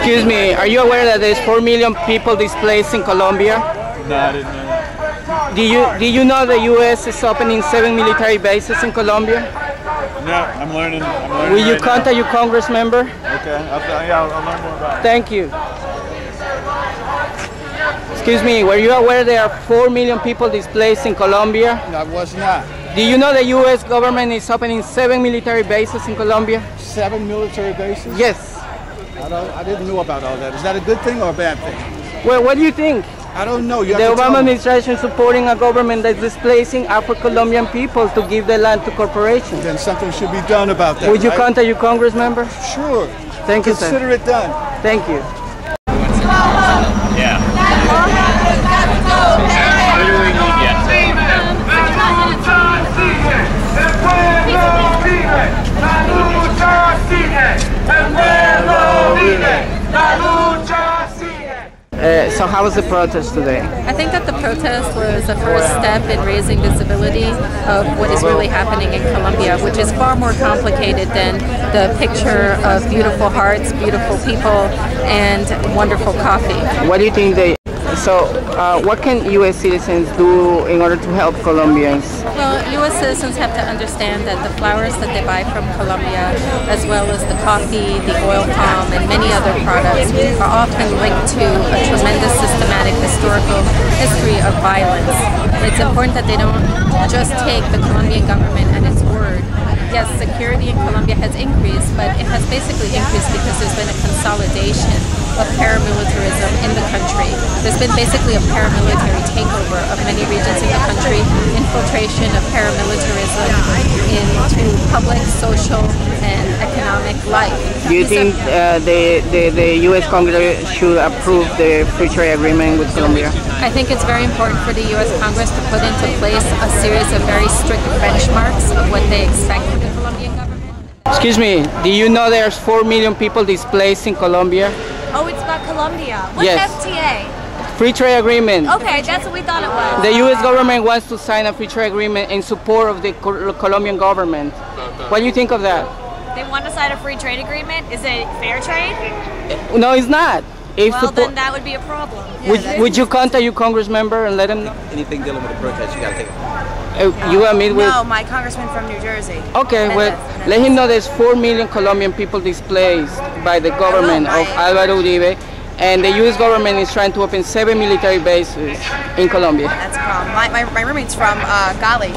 Excuse me, are you aware that there's 4 million people displaced in Colombia? No, I didn't know that. Do you, do you know the U.S. is opening seven military bases in Colombia? No, I'm learning. I'm learning Will you right contact your congress member? Okay, I'll, yeah, I'll, I'll learn more about it. Thank you. Excuse me, were you aware there are 4 million people displaced in Colombia? I was not. Do you know the U.S. government is opening seven military bases in Colombia? Seven military bases? Yes. I, don't, I didn't know about all that. Is that a good thing or a bad thing? Well, what do you think? I don't know. You The Obama administration supporting a government that's displacing Afro-Colombian people to give the land to corporations. Then something should be done about that. Would you right? contact your congress member? Sure. Thank you, sir. Consider it done. Thank you. Yeah. What do we need yet? Uh, so how was the protest today? I think that the protest was a first step in raising visibility of what is really happening in Colombia, which is far more complicated than the picture of beautiful hearts, beautiful people, and wonderful coffee. What do you think they... So uh, what can U.S. citizens do in order to help Colombians? Well, U.S. citizens have to understand that the flowers that they buy from Colombia, as well as the coffee, the oil palm, and many other products, are often linked to a tremendous systematic historical history of violence. It's important that they don't just take the Colombian government at its word. Yes, security in Colombia has increased, but it has basically increased because there's been a consolidation of paramilitarism in the country. There's been basically a paramilitary takeover of many regions in the country, infiltration of paramilitarism into public, social, and life. Do you think uh, the, the, the U.S. Congress should approve the free trade agreement with Colombia? I think it's very important for the U.S. Congress to put into place a series of very strict benchmarks of what they expect from the Colombian government. Excuse me, do you know there's 4 million people displaced in Colombia? Oh, it's about Colombia. What's Yes. FTA? Free trade agreement. Okay, that's what we thought it was. The U.S. government wants to sign a free trade agreement in support of the Col- Colombian government. What do you think of that? They want to sign a free trade agreement. Is it fair trade? No, it's not. It's Well, then that would be a problem. would, would you contact your congress member and let him know? anything dealing with the protest, you gotta take it. Uh, you and me with? No, my congressman from New Jersey. Okay, well, let him know there's 4 million Colombian people displaced by the government of Álvaro Uribe, and the U.S. government is trying to open seven military bases in Colombia. That's a problem. My, my, my roommate's from uh, Cali.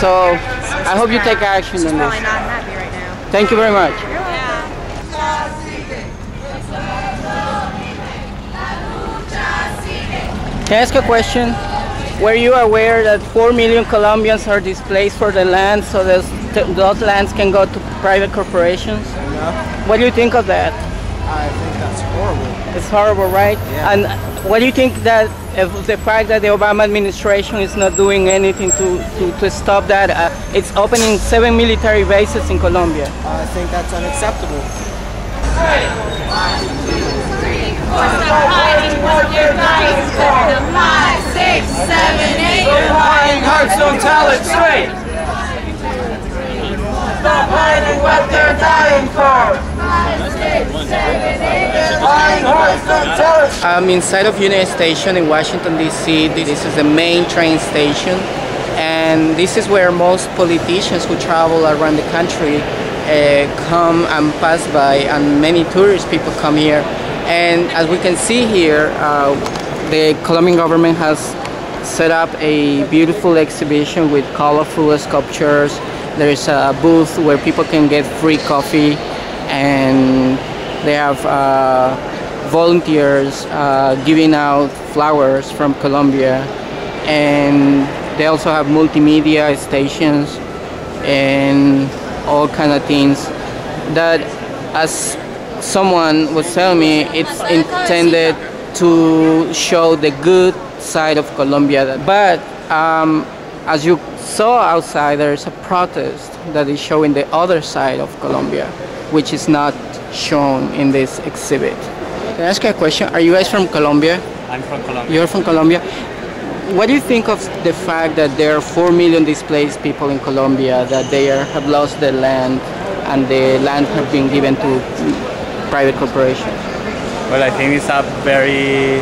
So I hope you take action She's on probably this. not happy right now. Thank you very much. Can I ask a question? Were you aware that 4 million Colombians are displaced for the land so those, those lands can go to private corporations? No, What do you think of that? I think that's horrible. It's horrible, right? Yeah. And what do you think that of the fact that the Obama administration is not doing anything to, to, to stop that? Uh, it's opening seven military bases in Colombia. I think that's unacceptable. Lying hearts don't tell it straight. Stop hiding what they're dying for. Lying hearts don't tell it. I'm inside of Union Station in Washington, D.C. This is the main train station. And this is where most politicians who travel around the country uh, come and pass by, and many tourist people come here. And as we can see here, uh, the Colombian government has set up a beautiful exhibition with colorful sculptures. There's a booth where people can get free coffee, and they have uh, volunteers uh, giving out flowers from Colombia, and they also have multimedia stations and all kind of things that as someone was telling me it's intended to show the good side of Colombia. But um, as you saw outside there's a protest that is showing the other side of Colombia which is not shown in this exhibit can I ask you a question are you guys from Colombia I'm from Colombia. you're from Colombia what do you think of the fact that there are 4 million displaced people in Colombia, that they are, have lost their land and the land have been given to private corporations. Well, I think it's a very,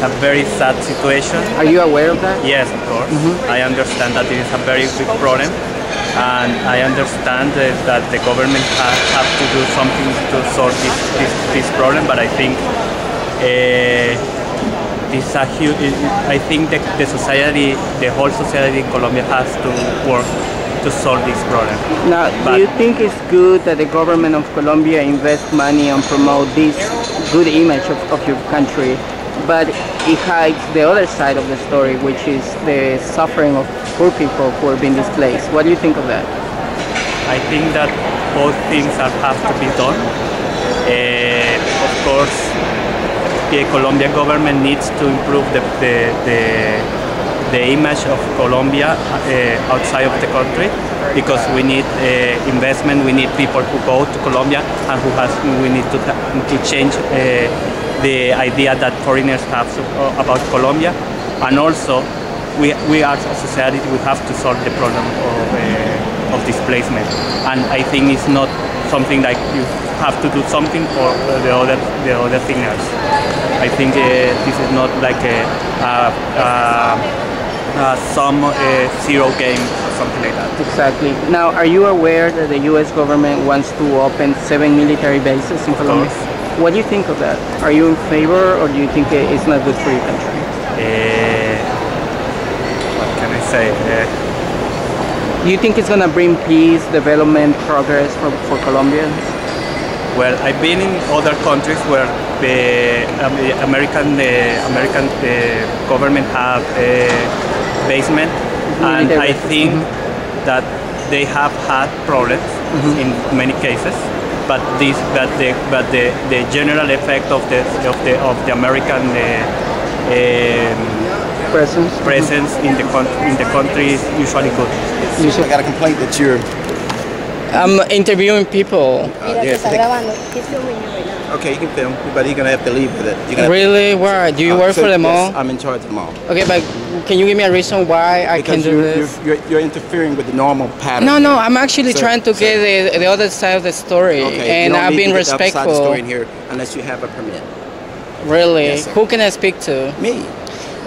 a very sad situation. Are you aware of that? Yes, of course. Mm-hmm. I understand that it is a very big problem, and I understand that, that the government ha- have to do something to solve this, this, this problem. But I think uh, it's a huge. I think the, the society, the whole society in Colombia has to work to solve this problem. Now, But- do you think it's good that the government of Colombia invest money and promote this good image of, of your country, but it hides the other side of the story, which is the suffering of poor people who are being displaced? What do you think of that? I think that both things are, have to be done. Uh, of course, the Colombian government needs to improve the, the, the, the image of Colombia uh, outside of the country because we need uh, investment, we need people who go to Colombia and who has, we need to, to change uh, the idea that foreigners have about Colombia and also we, we as a society we have to solve the problem of, uh, of displacement and I think it's not something like you have to do something for the other the other thinkers. I think uh, this is not like a, a, a, a some uh, zero game or something like that. Exactly. Now, are you aware that the U.S. government wants to open seven military bases in Colombia? What do you think of that? Are you in favor, or do you think it's not good for your country? Uh, what can I say? Uh, Do you think it's gonna bring peace, development, progress for, for Colombia? Well, I've been in other countries where the um, the American the American uh, government have a basement, and I think mhm. that they have had problems Mm-hmm. in many cases. But this, but the, but the, the general effect of the of the of the American uh, um, Presence? presence in the country in the country is usually good. I got a complaint that you're. I'm interviewing people. Uh, yes, I think- okay, you can film, but you're gonna have to leave with it. Really? Why? Do you Uh, work so, for the yes. I'm in charge of the mall. Okay, but can you give me a reason why I can Because do you're, this? You're, you're, interfering with the normal pattern. No, no, I'm actually Sir, trying to sir. get the, the other side of the story, Okay, and I've been to get the respectful. story in here unless you have a permit. Really? Yes. Who can I speak to? Me.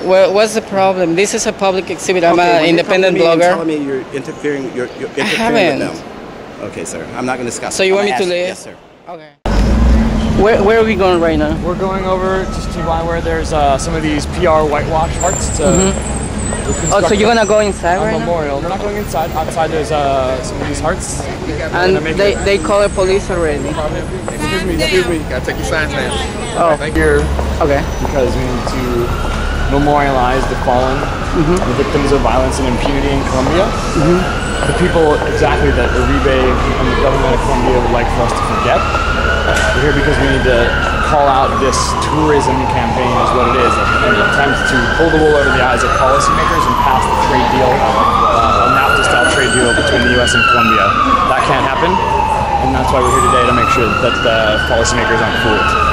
Well, what's the problem? This is a public exhibit. I'm Okay, an when you come independent blogger. Telling me you're interfering, you're, you're interfering haven't. with them. Okay, sir. I'm not gonna discuss. So you I'm want me to leave? Yes, sir. Okay. Where, where are we going right now? We're going over just to buy where there's uh, some of these PR whitewash hearts to. Oh, so you're gonna go inside a right now? memorial. We're not going inside. Outside there's uh, some of these hearts. And they, it- they call the police already. Excuse me, excuse me. Gotta take your signs down. Oh, Thank you. okay. because we need to memorialize the fallen, the victims of violence and impunity in Colombia. The people exactly that Uribe and the government of Colombia would like for us to forget. We're here because we need to call out this tourism campaign is what it is, an attempt to pull the wool over the eyes of policymakers and pass the trade deal, uh, a NAFTA-style trade deal between the U.S. and Colombia. That can't happen, and that's why we're here today to make sure that the policymakers aren't fooled.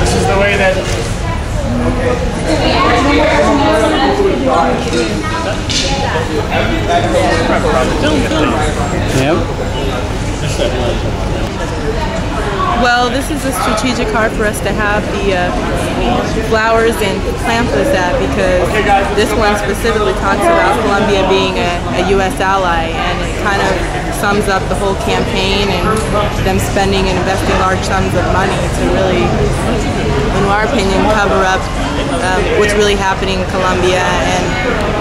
This is the way that Well, this is a strategic heart for us to have the uh, flowers and pamphlets at because this one specifically talks about Colombia being a, a U.S. ally and it kind of sums up the whole campaign and them spending and investing large sums of money to really, in our opinion, cover up um, what's really happening in Colombia. And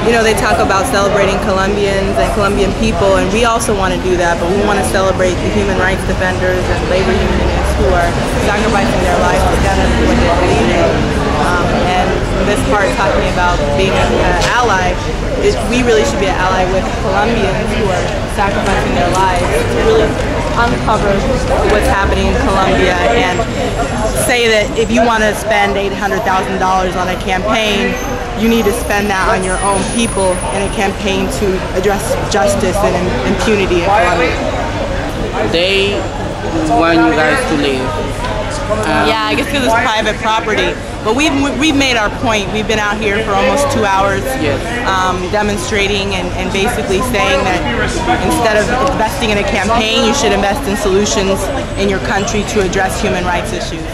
you know, they talk about celebrating Colombians and Colombian people, and we also want to do that, but we want to celebrate the human rights defenders and labor unionists who are sacrificing their lives to stand up for what they believe in. Um, and this part talking about being an uh, ally, it, we really should be an ally with Colombians who are sacrificing their lives to really uncover what's happening in Colombia and say that if you want to spend $800,000 on a campaign, you need to spend that on your own people in a campaign to address justice and impunity in Colombia. They want you guys to leave. Um, yeah, I guess because it's private property. But we've we've made our point. We've been out here for almost two hours, yes. um, demonstrating and, and basically saying that instead of investing in a campaign, you should invest in solutions in your country to address human rights issues.